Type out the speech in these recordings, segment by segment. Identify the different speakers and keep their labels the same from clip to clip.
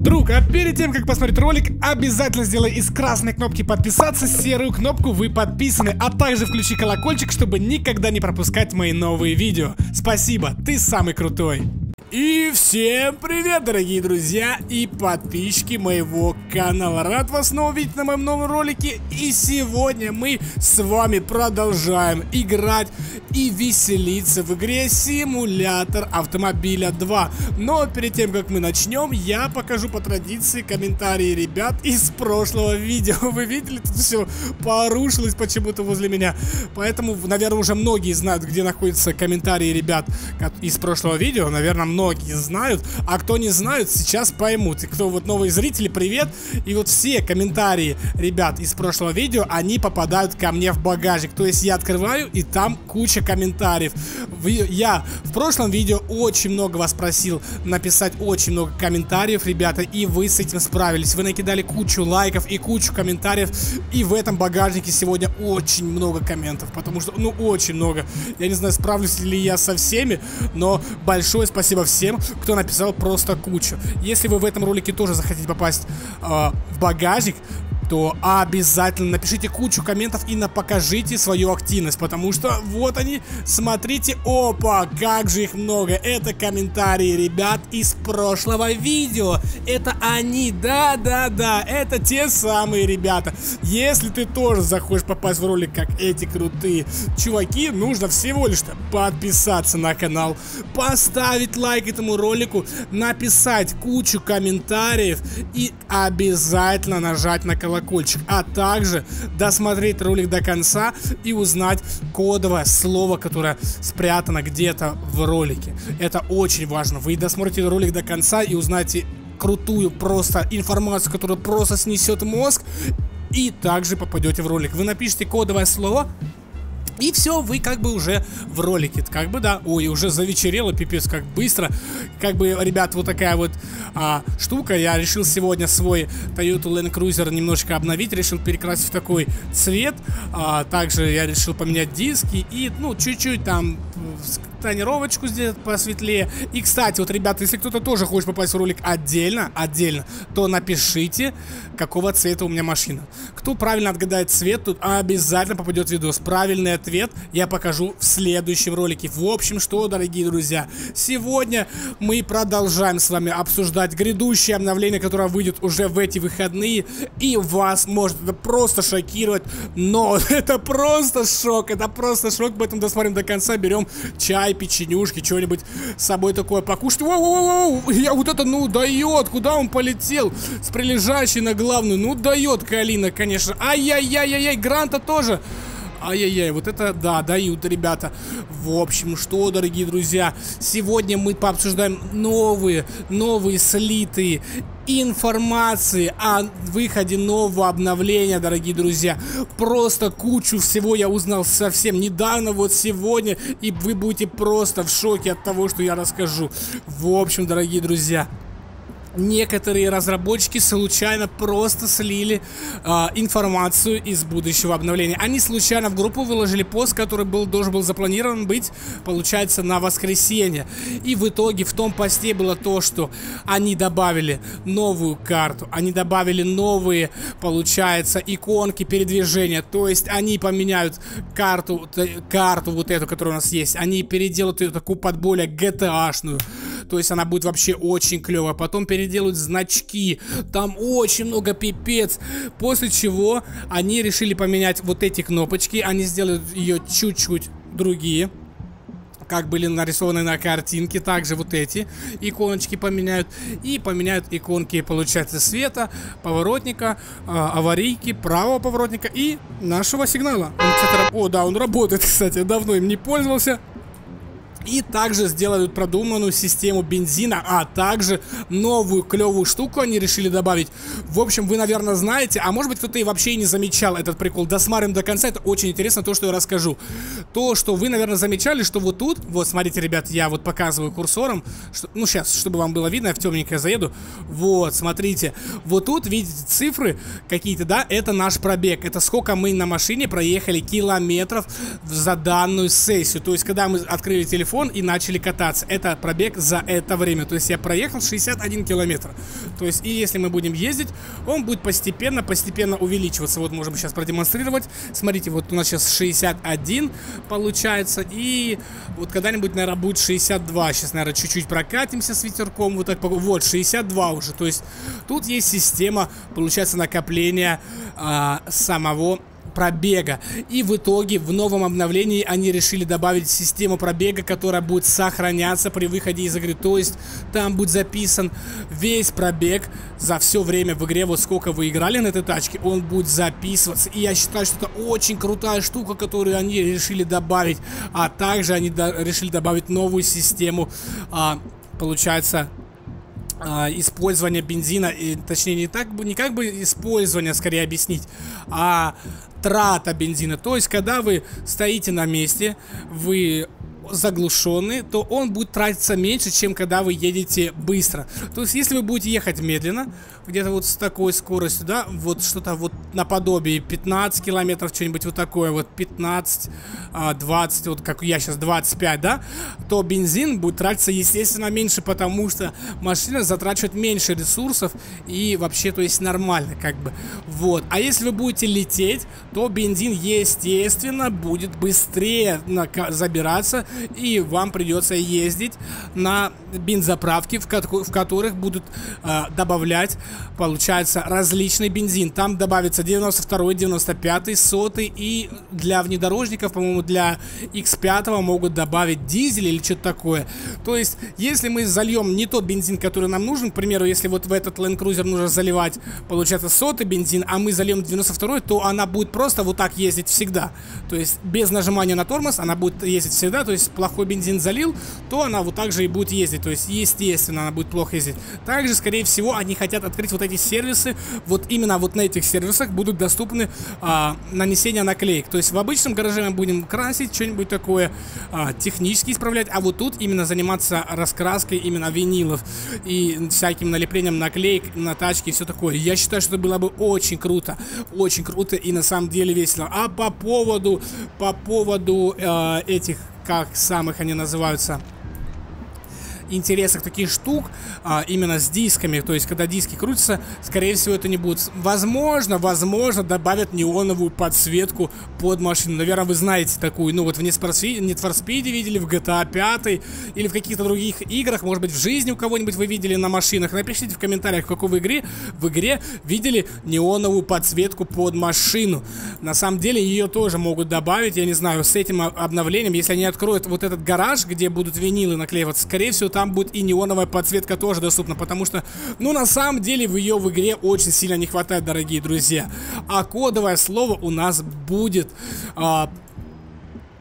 Speaker 1: Друг, а перед тем, как посмотреть ролик, обязательно сделай из красной кнопки подписаться серую кнопку «Вы подписаны», а также включи колокольчик, чтобы никогда не пропускать мои новые видео. Спасибо, ты самый крутой. И всем привет, дорогие друзья и подписчики моего канала. Рад вас снова видеть на моем новом ролике. И сегодня мы с вами продолжаем играть и веселиться в игре Симулятор Автомобиля 2. Но перед тем, как мы начнем, я покажу по традиции комментарии ребят из прошлого видео. Вы видели, тут все порушилось почему-то возле меня. Поэтому, наверное, уже многие знают, где находятся комментарии ребят из прошлого видео. Наверное, многие знают, а кто не знают, сейчас поймут. И кто вот новые зрители, привет. И вот все комментарии ребят из прошлого видео, они попадают ко мне в багажник. То есть я открываю, и там куча комментариев. Я в прошлом видео очень много вас просил написать очень много комментариев, ребята, и вы с этим справились. Вы накидали кучу лайков и кучу комментариев, и в этом багажнике сегодня очень много комментов, потому что, ну, очень много. Я не знаю, справлюсь ли я со всеми, но большое спасибо всем, кто написал просто кучу. Если вы в этом ролике тоже захотите попасть э, в багажник, то обязательно напишите кучу комментов и на покажите свою активность, потому что вот они, смотрите, опа, как же их много, это комментарии ребят из прошлого видео, это они, да-да-да, это те самые ребята, если ты тоже захочешь попасть в ролик, как эти крутые чуваки, нужно всего лишь подписаться на канал, поставить лайк этому ролику, написать кучу комментариев и обязательно нажать на колокольчик колокольчик, а также досмотреть ролик до конца и узнать кодовое слово, которое спрятано где-то в ролике. Это очень важно. Вы досмотрите ролик до конца и узнаете крутую просто информацию, которая просто снесет мозг и также попадете в ролик. Вы напишите кодовое слово и все, вы как бы уже в ролике. Как бы, да. Ой, уже завечерело, пипец, как быстро. Как бы, ребят, вот такая вот а, штука. Я решил сегодня свой Toyota Land Cruiser немножко обновить. Решил перекрасить в такой цвет. А, также я решил поменять диски и, ну, чуть-чуть там тонировочку сделать посветлее. И, кстати, вот, ребята, если кто-то тоже хочет попасть в ролик отдельно, отдельно, то напишите, какого цвета у меня машина. Кто правильно отгадает цвет, тут обязательно попадет в видос. Правильный ответ я покажу в следующем ролике. В общем, что, дорогие друзья, сегодня мы продолжаем с вами обсуждать грядущее обновление, которое выйдет уже в эти выходные. И вас может это просто шокировать, но это просто шок, это просто шок, поэтому досмотрим до конца, берем чай печенюшки, что-нибудь с собой такое покушать. Воу, воу, воу, я вот это, ну, дает, куда он полетел? С прилежащей на главную, ну, дает Калина, конечно. Ай-яй-яй-яй, Гранта тоже. Ай-яй-яй, вот это, да, дают, ребята. В общем, что, дорогие друзья, сегодня мы пообсуждаем новые, новые слитые информации о выходе нового обновления, дорогие друзья. Просто кучу всего я узнал совсем недавно, вот сегодня, и вы будете просто в шоке от того, что я расскажу. В общем, дорогие друзья, некоторые разработчики случайно просто слили э, информацию из будущего обновления. Они случайно в группу выложили пост, который был, должен был запланирован быть, получается, на воскресенье. И в итоге в том посте было то, что они добавили новую карту, они добавили новые, получается, иконки передвижения. То есть они поменяют карту, карту вот эту, которая у нас есть, они переделают ее такую под более GTA-шную. То есть она будет вообще очень клевая. Потом переделают значки. Там очень много пипец. После чего они решили поменять вот эти кнопочки. Они сделают ее чуть-чуть другие как были нарисованы на картинке, также вот эти иконочки поменяют. И поменяют иконки, получается, света, поворотника, э, аварийки, правого поворотника и нашего сигнала. Он, кстати, о, да, он работает, кстати, давно им не пользовался. И также сделают продуманную систему бензина, а также новую клевую штуку они решили добавить. В общем, вы, наверное, знаете, а может быть кто-то и вообще не замечал этот прикол. Досмотрим до конца, это очень интересно то, что я расскажу. То, что вы, наверное, замечали, что вот тут, вот смотрите, ребят, я вот показываю курсором, что, ну сейчас, чтобы вам было видно, я в темненькое заеду. Вот, смотрите, вот тут видите цифры какие-то, да, это наш пробег, это сколько мы на машине проехали километров за данную сессию. То есть, когда мы открыли телефон, телефон и начали кататься. Это пробег за это время. То есть я проехал 61 километр. То есть и если мы будем ездить, он будет постепенно, постепенно увеличиваться. Вот можем сейчас продемонстрировать. Смотрите, вот у нас сейчас 61 получается. И вот когда-нибудь, наверное, будет 62. Сейчас, наверное, чуть-чуть прокатимся с ветерком. Вот так. Вот, 62 уже. То есть тут есть система, получается, накопления а, самого пробега. И в итоге в новом обновлении они решили добавить систему пробега, которая будет сохраняться при выходе из игры. То есть там будет записан весь пробег за все время в игре, вот сколько вы играли на этой тачке, он будет записываться. И я считаю, что это очень крутая штука, которую они решили добавить. А также они до решили добавить новую систему, а, получается, а, использование бензина, и, точнее не так бы, не как бы использование, скорее объяснить, а трата бензина. То есть, когда вы стоите на месте, вы заглушенный, то он будет тратиться меньше, чем когда вы едете быстро. То есть, если вы будете ехать медленно, где-то вот с такой скоростью, да, вот что-то вот наподобие 15 километров, что-нибудь вот такое, вот 15, 20, а, вот как я сейчас 25, да, то бензин будет тратиться, естественно, меньше, потому что машина затрачивает меньше ресурсов и вообще, то есть нормально, как бы, вот. А если вы будете лететь, то бензин, естественно, будет быстрее забираться, и вам придется ездить на бензоправки, в, в которых будут э, добавлять получается различный бензин. Там добавится 92, 95, 100 и для внедорожников, по-моему, для X5 могут добавить дизель или что-то такое. То есть, если мы зальем не тот бензин, который нам нужен, к примеру, если вот в этот Land Cruiser нужно заливать, получается, сотый бензин, а мы зальем 92, то она будет просто вот так ездить всегда. То есть, без нажимания на тормоз она будет ездить всегда. То есть, плохой бензин залил, то она вот так же и будет ездить. То есть, естественно, она будет плохо ездить. Также, скорее всего, они хотят открыть вот эти сервисы, вот именно вот на этих сервисах будут доступны а, нанесение наклеек. То есть в обычном гараже мы будем красить, что-нибудь такое а, технически исправлять, а вот тут именно заниматься раскраской именно винилов и всяким налеплением наклеек на тачки и все такое. Я считаю, что это было бы очень круто, очень круто и на самом деле весело. А по поводу, по поводу э, этих, как самых они называются, интересах таких штук, а, именно с дисками, то есть когда диски крутятся, скорее всего это не будет. Возможно, возможно добавят неоновую подсветку под машину. Наверное, вы знаете такую, ну вот в Need for Speed, Need видели, в GTA 5 или в каких-то других играх, может быть в жизни у кого-нибудь вы видели на машинах. Напишите в комментариях, в какой игре, в игре видели неоновую подсветку под машину. На самом деле ее тоже могут добавить, я не знаю, с этим обновлением, если они откроют вот этот гараж, где будут винилы наклеиваться, скорее всего там там будет и неоновая подсветка тоже доступна, потому что, ну, на самом деле, в ее в игре очень сильно не хватает, дорогие друзья. А кодовое слово у нас будет а,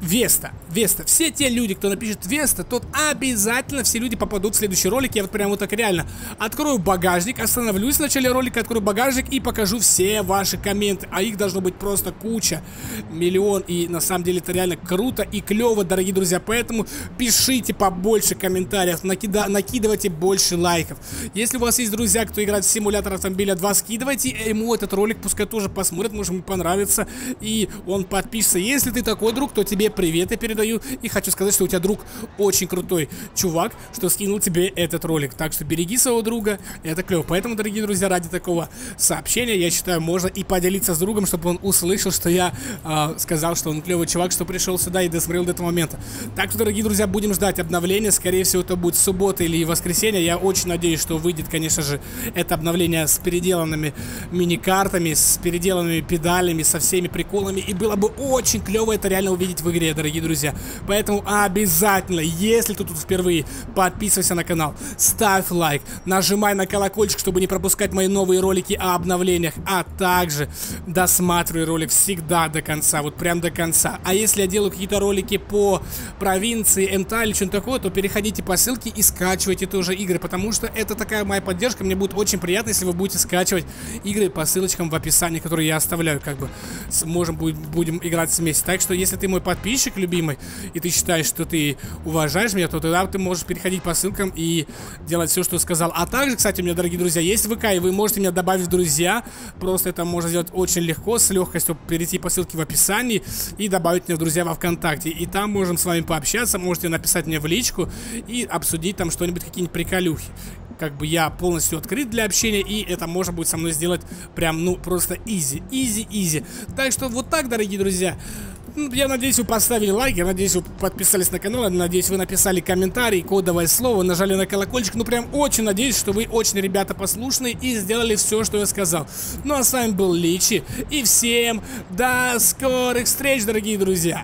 Speaker 1: Веста, Веста. Все те люди, кто напишет Веста, тот обязательно все люди попадут в следующий ролик. Я вот прям вот так реально открою багажник, остановлюсь в начале ролика, открою багажник и покажу все ваши комменты. А их должно быть просто куча, миллион. И на самом деле это реально круто и клево, дорогие друзья. Поэтому пишите побольше комментариев, накида накидывайте больше лайков. Если у вас есть друзья, кто играет в симулятор автомобиля 2, скидывайте ему этот ролик, пускай тоже посмотрит, может ему понравится. И он подпишется. Если ты такой друг, то тебе привет я передаю. И хочу сказать, что у тебя друг очень крутой чувак, что скинул тебе этот ролик. Так что береги своего друга, это клево. Поэтому, дорогие друзья, ради такого сообщения, я считаю, можно и поделиться с другом, чтобы он услышал, что я э, сказал, что он клевый чувак, что пришел сюда и досмотрел до этого момента. Так что, дорогие друзья, будем ждать обновления. Скорее всего, это будет суббота или воскресенье. Я очень надеюсь, что выйдет, конечно же, это обновление с переделанными мини-картами, с переделанными педалями, со всеми приколами. И было бы очень клево это реально увидеть в игре дорогие друзья. Поэтому обязательно, если ты тут впервые, подписывайся на канал, ставь лайк, нажимай на колокольчик, чтобы не пропускать мои новые ролики о обновлениях, а также досматривай ролик всегда до конца, вот прям до конца. А если я делаю какие-то ролики по провинции, МТА или что-нибудь такое, то переходите по ссылке и скачивайте тоже игры, потому что это такая моя поддержка, мне будет очень приятно, если вы будете скачивать игры по ссылочкам в описании, которые я оставляю, как бы, можем будем играть вместе. Так что, если ты мой подписчик, подписчик любимый, и ты считаешь, что ты уважаешь меня, то тогда ты можешь переходить по ссылкам и делать все, что сказал. А также, кстати, у меня, дорогие друзья, есть ВК, и вы можете меня добавить в друзья. Просто это можно сделать очень легко, с легкостью перейти по ссылке в описании и добавить меня в друзья во ВКонтакте. И там можем с вами пообщаться, можете написать мне в личку и обсудить там что-нибудь, какие-нибудь приколюхи как бы я полностью открыт для общения, и это можно будет со мной сделать прям, ну, просто easy, easy, easy. Так что вот так, дорогие друзья. Ну, я надеюсь, вы поставили лайк, я надеюсь, вы подписались на канал, я надеюсь, вы написали комментарий, кодовое слово, нажали на колокольчик. Ну, прям очень надеюсь, что вы очень, ребята, послушные и сделали все, что я сказал. Ну, а с вами был Личи, и всем до скорых встреч, дорогие друзья!